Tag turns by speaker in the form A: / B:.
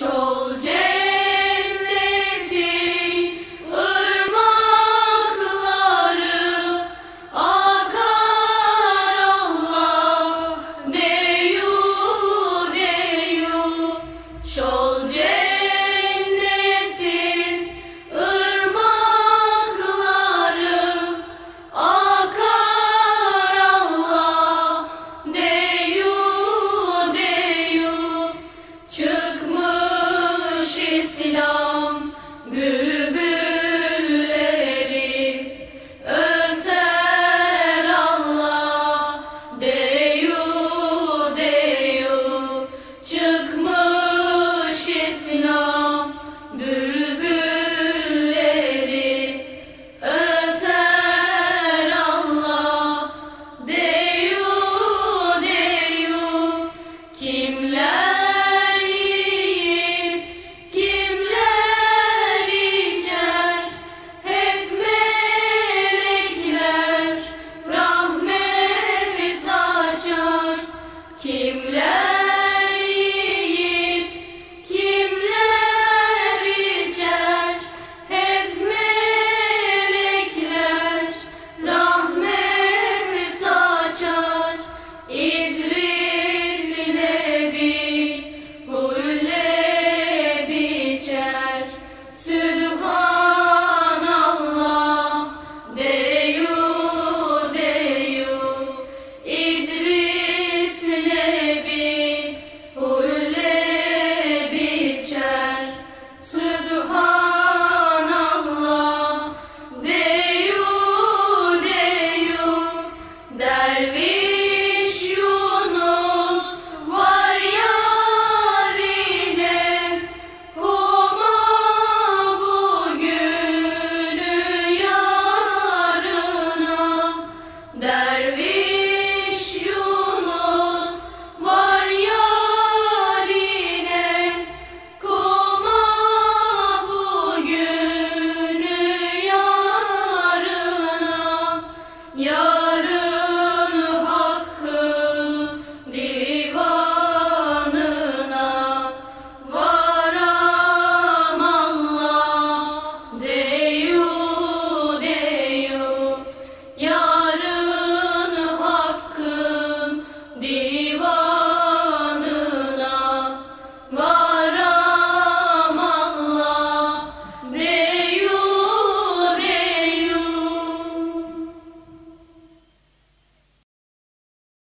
A: Soldier to